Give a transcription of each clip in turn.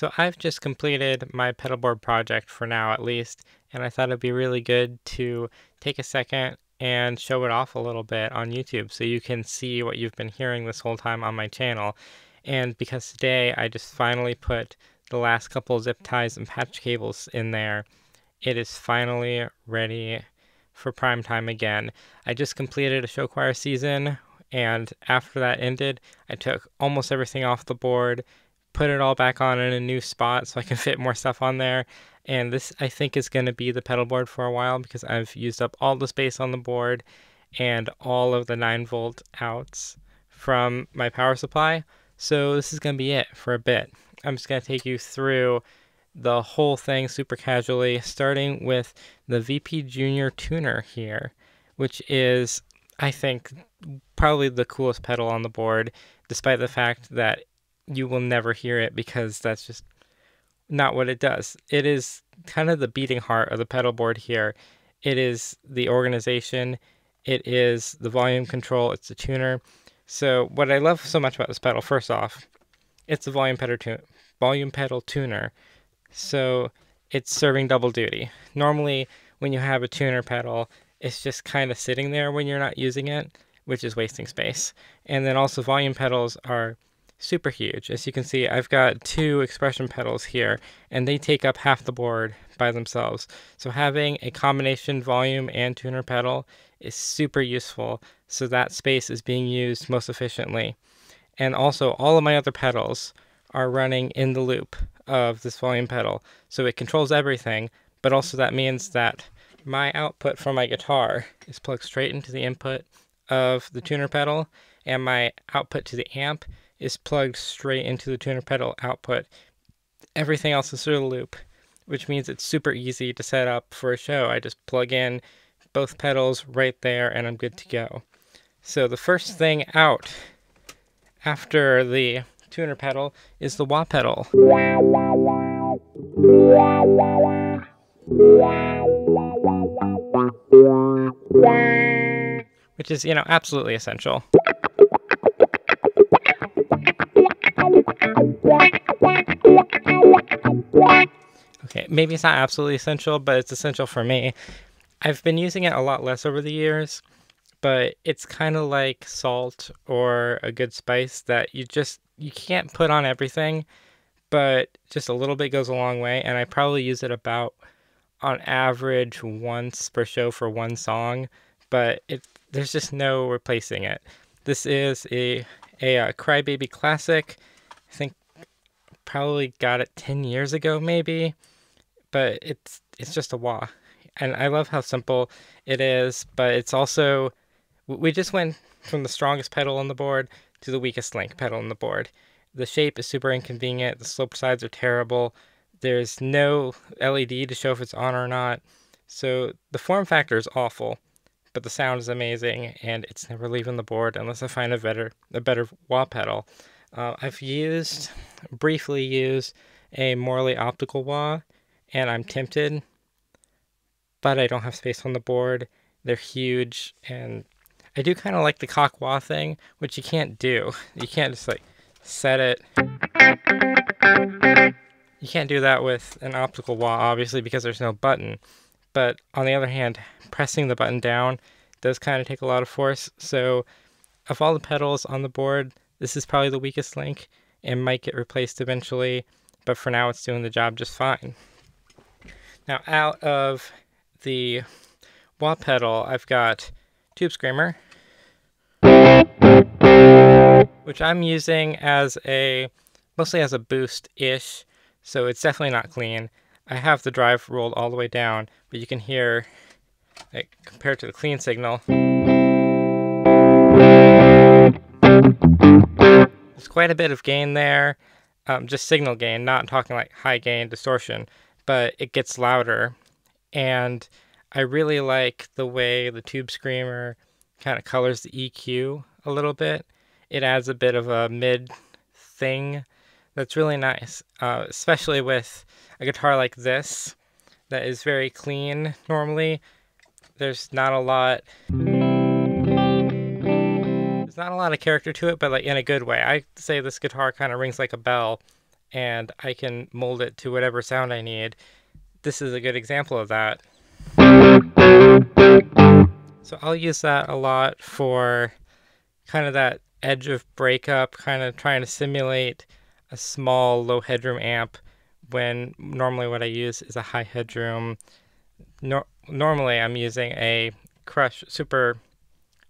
So I've just completed my pedalboard project for now at least, and I thought it'd be really good to take a second and show it off a little bit on YouTube so you can see what you've been hearing this whole time on my channel. And because today I just finally put the last couple zip ties and patch cables in there, it is finally ready for prime time again. I just completed a show choir season, and after that ended, I took almost everything off the board, put it all back on in a new spot so I can fit more stuff on there. And this, I think, is going to be the pedal board for a while because I've used up all the space on the board and all of the 9 volt outs from my power supply. So this is going to be it for a bit. I'm just going to take you through the whole thing super casually, starting with the VP Junior tuner here, which is, I think, probably the coolest pedal on the board, despite the fact that you will never hear it because that's just not what it does. It is kind of the beating heart of the pedal board here. It is the organization, it is the volume control, it's the tuner. So what I love so much about this pedal, first off, it's a volume pedal, tu- volume pedal tuner. So it's serving double duty. Normally, when you have a tuner pedal, it's just kind of sitting there when you're not using it, which is wasting space. And then also, volume pedals are super huge. As you can see, I've got two expression pedals here, and they take up half the board by themselves. So having a combination volume and tuner pedal is super useful, so that space is being used most efficiently. And also, all of my other pedals are running in the loop of this volume pedal. So it controls everything, but also that means that my output from my guitar is plugged straight into the input of the tuner pedal, and my output to the amp is plugged straight into the tuner pedal output. Everything else is through the loop, which means it's super easy to set up for a show. I just plug in both pedals right there and I'm good to go. So the first thing out after the tuner pedal is the wah pedal. Which is, you know, absolutely essential. Okay, maybe it's not absolutely essential, but it's essential for me. I've been using it a lot less over the years, but it's kind of like salt or a good spice that you just you can't put on everything, but just a little bit goes a long way and I probably use it about on average once per show for one song, but it there's just no replacing it. This is a a, a uh, Crybaby classic. I think probably got it 10 years ago maybe, but it's it's just a wah. And I love how simple it is, but it's also we just went from the strongest pedal on the board to the weakest link pedal on the board. The shape is super inconvenient, the slope sides are terrible. There's no LED to show if it's on or not. So the form factor is awful, but the sound is amazing and it's never leaving the board unless I find a better a better wah pedal. Uh, I've used, briefly used, a Morley optical wah, and I'm tempted, but I don't have space on the board. They're huge, and I do kind of like the cock wah thing, which you can't do. You can't just like set it. You can't do that with an optical wah, obviously, because there's no button. But on the other hand, pressing the button down does kind of take a lot of force. So, of all the pedals on the board, this is probably the weakest link and might get replaced eventually, but for now it's doing the job just fine. Now out of the wah pedal, I've got Tube Screamer, which I'm using as a, mostly as a boost-ish, so it's definitely not clean. I have the drive rolled all the way down, but you can hear, like, compared to the clean signal, there's quite a bit of gain there, um, just signal gain, not talking like high gain distortion, but it gets louder. And I really like the way the Tube Screamer kind of colors the EQ a little bit. It adds a bit of a mid thing that's really nice, uh, especially with a guitar like this that is very clean normally. There's not a lot there's not a lot of character to it, but like in a good way. I say this guitar kind of rings like a bell, and I can mold it to whatever sound I need. This is a good example of that. So I'll use that a lot for kind of that edge of breakup, kind of trying to simulate a small low headroom amp when normally what I use is a high headroom. No, normally I'm using a Crush Super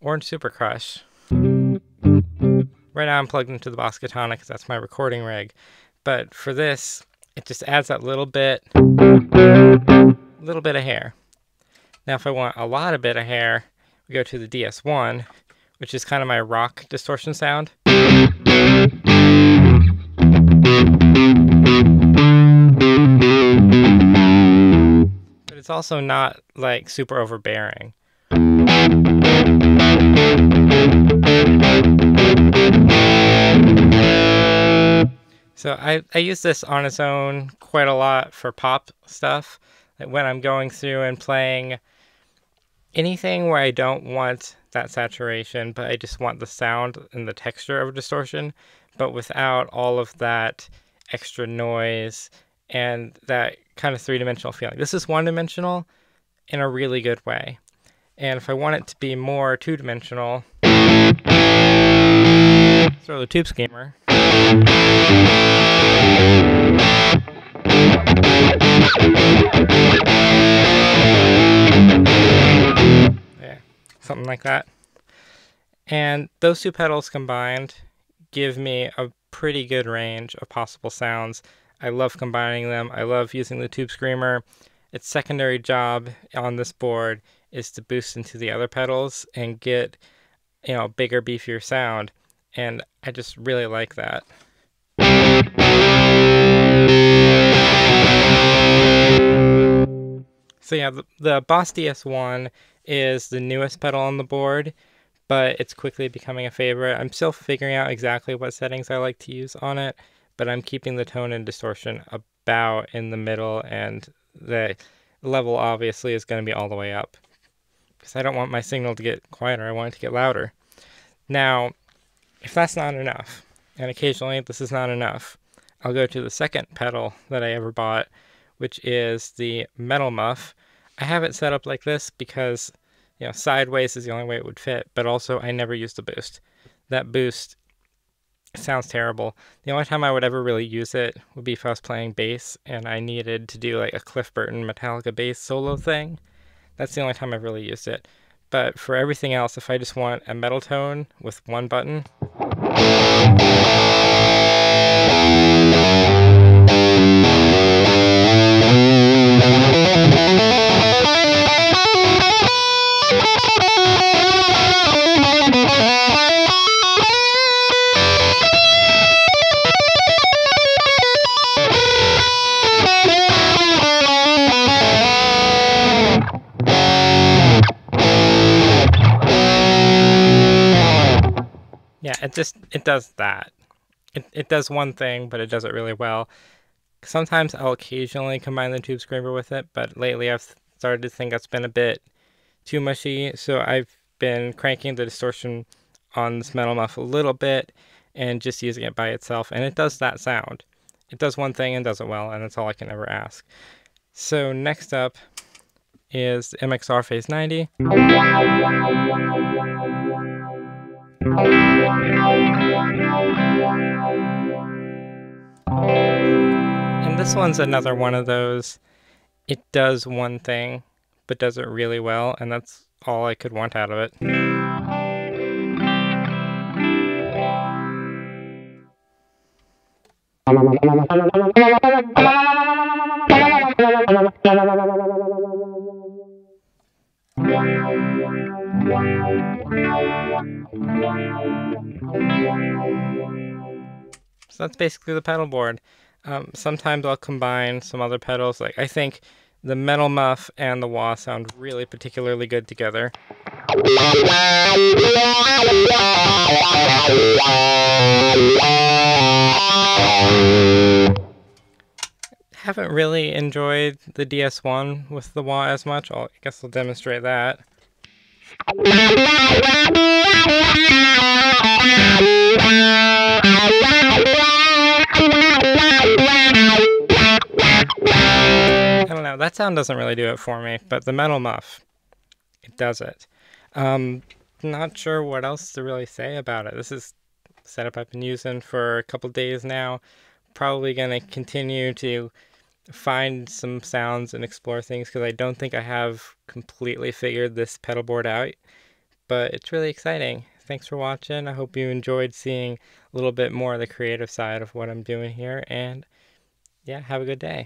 Orange Super Crush. Right now I'm plugged into the Boss because that's my recording rig. But for this, it just adds that little bit, little bit of hair. Now if I want a lot of bit of hair, we go to the DS1, which is kind of my rock distortion sound. But it's also not like super overbearing. So I, I use this on its own quite a lot for pop stuff. When I'm going through and playing anything where I don't want that saturation, but I just want the sound and the texture of distortion, but without all of that extra noise and that kind of three dimensional feeling. This is one dimensional in a really good way. And if I want it to be more two dimensional, throw the tube screamer. Yeah, something like that. And those two pedals combined give me a pretty good range of possible sounds. I love combining them. I love using the Tube Screamer. Its secondary job on this board is to boost into the other pedals and get, you know, bigger, beefier sound. And I just really like that. So yeah, the, the Boss DS1 is the newest pedal on the board, but it's quickly becoming a favorite. I'm still figuring out exactly what settings I like to use on it, but I'm keeping the tone and distortion about in the middle, and the level obviously is going to be all the way up because I don't want my signal to get quieter. I want it to get louder. Now, if that's not enough, and occasionally this is not enough, I'll go to the second pedal that I ever bought, which is the Metal Muff. I have it set up like this because, you know, sideways is the only way it would fit, but also I never use the boost. That boost sounds terrible. The only time I would ever really use it would be if I was playing bass and I needed to do like a Cliff Burton Metallica bass solo thing. That's the only time I've really used it. But for everything else, if I just want a metal tone with one button, it just it does that. It it does one thing, but it does it really well. Sometimes I'll occasionally combine the tube screamer with it, but lately I've started to think it's been a bit too mushy, so I've been cranking the distortion on this metal muff a little bit and just using it by itself, and it does that sound. It does one thing and does it well, and that's all I can ever ask. So next up is MXR Phase 90. And this one's another one of those, it does one thing, but does it really well, and that's all I could want out of it. So that's basically the pedal board. Um, sometimes I'll combine some other pedals. Like I think the metal muff and the wah sound really particularly good together. Haven't really enjoyed the DS1 with the wah as much. I'll, I guess I'll demonstrate that. That sound doesn't really do it for me, but the metal muff, it does it. Um, not sure what else to really say about it. This is setup I've been using for a couple days now. Probably going to continue to find some sounds and explore things because I don't think I have completely figured this pedal board out, but it's really exciting. Thanks for watching. I hope you enjoyed seeing a little bit more of the creative side of what I'm doing here, and yeah, have a good day.